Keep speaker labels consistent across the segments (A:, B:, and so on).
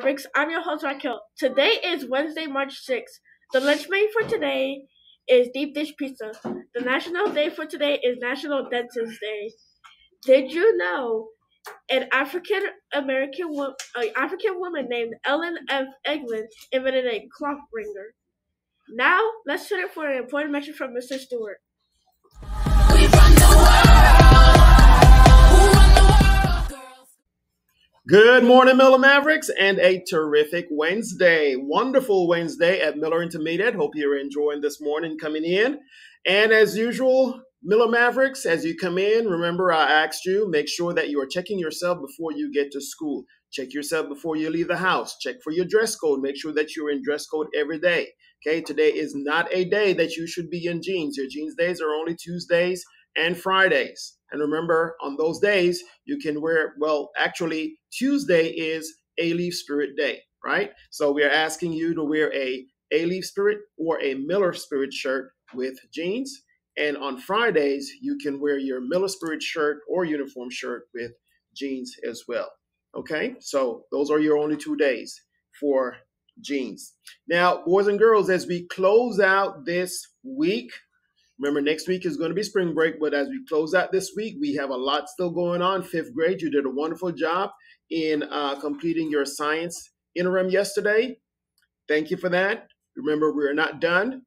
A: Mavericks. I'm your host, Raquel. Today is Wednesday, March 6th. The lunch menu for today is deep dish pizza. The national day for today is National Dentist Day. Did you know an African American wo- African woman named Ellen F. Eglin invented a clock ringer? Now, let's turn it for an important message from Mr. Stewart.
B: Good morning, Miller Mavericks, and a terrific Wednesday. Wonderful Wednesday at Miller Intermediate. Hope you're enjoying this morning coming in. And as usual, Miller Mavericks, as you come in, remember I asked you, make sure that you are checking yourself before you get to school. Check yourself before you leave the house. Check for your dress code. Make sure that you're in dress code every day. Okay, today is not a day that you should be in jeans. Your jeans days are only Tuesdays and Fridays. And remember, on those days, you can wear, well, actually, Tuesday is A Leaf Spirit Day, right? So we are asking you to wear a A Leaf Spirit or a Miller Spirit shirt with jeans. And on Fridays, you can wear your Miller Spirit shirt or uniform shirt with jeans as well. Okay, so those are your only two days for jeans. Now, boys and girls, as we close out this week, Remember, next week is going to be spring break, but as we close out this week, we have a lot still going on. Fifth grade, you did a wonderful job in uh, completing your science interim yesterday. Thank you for that. Remember, we are not done.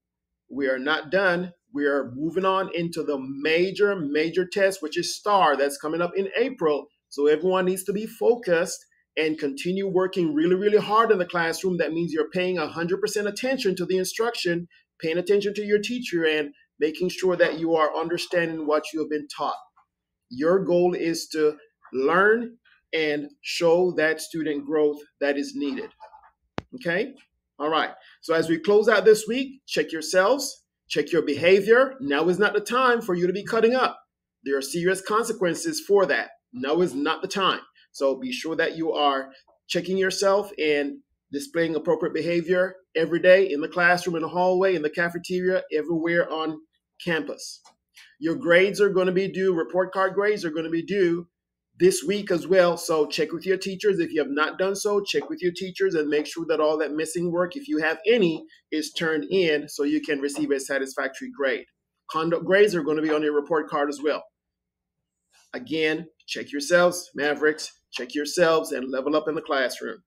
B: We are not done. We are moving on into the major, major test, which is STAAR, that's coming up in April. So everyone needs to be focused and continue working really, really hard in the classroom. That means you're paying 100% attention to the instruction, paying attention to your teacher, and making sure that you are understanding what you have been taught. Your goal is to learn and show that student growth that is needed. Okay? All right. So as we close out this week, check yourselves, check your behavior. Now is not the time for you to be cutting up. There are serious consequences for that. Now is not the time. So be sure that you are checking yourself and displaying appropriate behavior every day in the classroom, in the hallway, in the cafeteria, everywhere on campus. Your grades are going to be due, report card grades are going to be due this week as well. So check with your teachers. If you have not done so, check with your teachers and make sure that all that missing work, if you have any, is turned in so you can receive a satisfactory grade. Conduct grades are going to be on your report card as well. Again, check yourselves, Mavericks, check yourselves and level up in the classroom.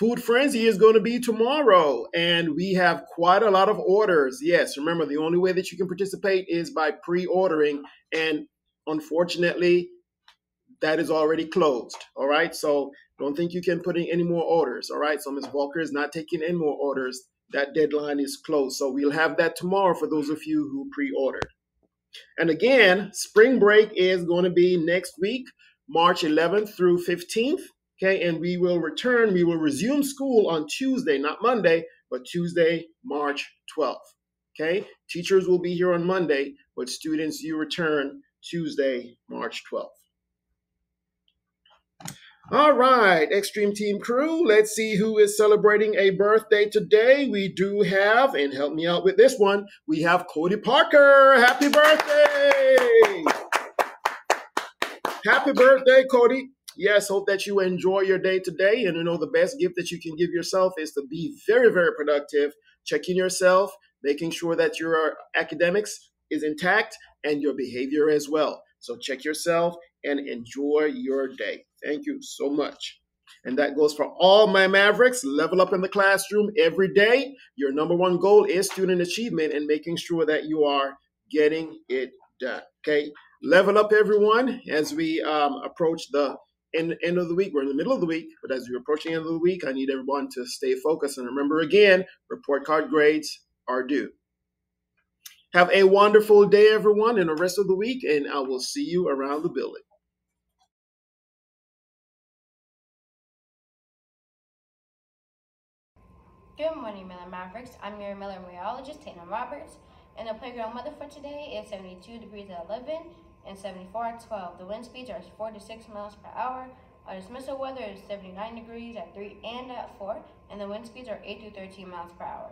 B: Food Frenzy is going to be tomorrow, and we have quite a lot of orders. Yes, remember, the only way that you can participate is by pre ordering, and unfortunately, that is already closed. All right, so don't think you can put in any more orders. All right, so Ms. Walker is not taking any more orders. That deadline is closed, so we'll have that tomorrow for those of you who pre ordered. And again, spring break is going to be next week, March 11th through 15th. Okay, and we will return, we will resume school on Tuesday, not Monday, but Tuesday, March 12th. Okay, teachers will be here on Monday, but students, you return Tuesday, March 12th. All right, Extreme Team crew, let's see who is celebrating a birthday today. We do have, and help me out with this one, we have Cody Parker. Happy birthday! Happy birthday, Cody yes, hope that you enjoy your day today. And you know, the best gift that you can give yourself is to be very, very productive, checking yourself, making sure that your academics is intact and your behavior as well. So check yourself and enjoy your day. Thank you so much. And that goes for all my Mavericks. Level up in the classroom every day. Your number one goal is student achievement and making sure that you are getting it done. Okay. Level up, everyone, as we um, approach the end, end of the week. We're in the middle of the week, but as we approach the end of the week, I need everyone to stay focused. And remember again, report card grades are due. Have a wonderful day, everyone, and the rest of the week, and I will see you around the building.
C: Good morning, Miller Mavericks. I'm your Miller meteorologist, Tatum Roberts, and the playground weather for today is 72 degrees at 11 and 74 at 12. The wind speeds are 4 to 6 miles per hour. Our dismissal weather is 79 degrees at 3 and at 4, and the wind speeds are 8 to 13 miles per hour.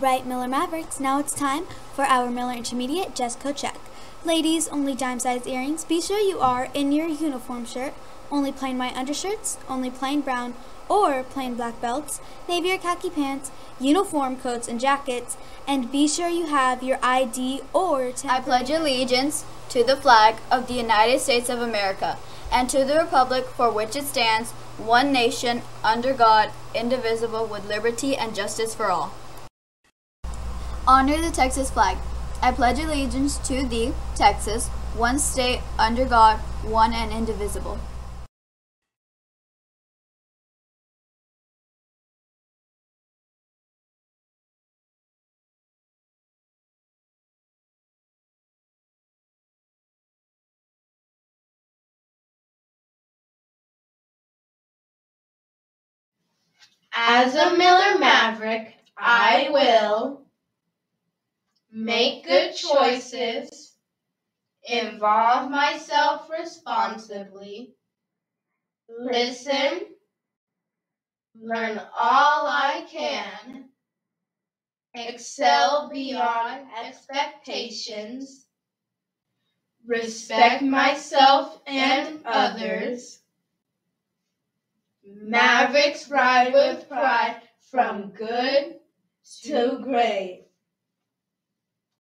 D: Right, Miller Mavericks, now it's time for our Miller Intermediate Code Check. Ladies, only dime sized earrings. Be sure you are in your uniform shirt. Only plain white undershirts, only plain brown or plain black belts, navy or khaki pants, uniform coats and jackets, and be sure you have your ID or
E: I pledge allegiance to the flag of the United States of America and to the republic for which it stands, one nation, under God, indivisible, with liberty and justice for all. Honor the Texas flag. I pledge allegiance to the Texas, one state, under God, one and indivisible.
F: As a Miller Maverick, I will make good choices, involve myself responsibly, listen, learn all I can, excel beyond expectations, respect myself and others. Mavericks ride with pride from good to great.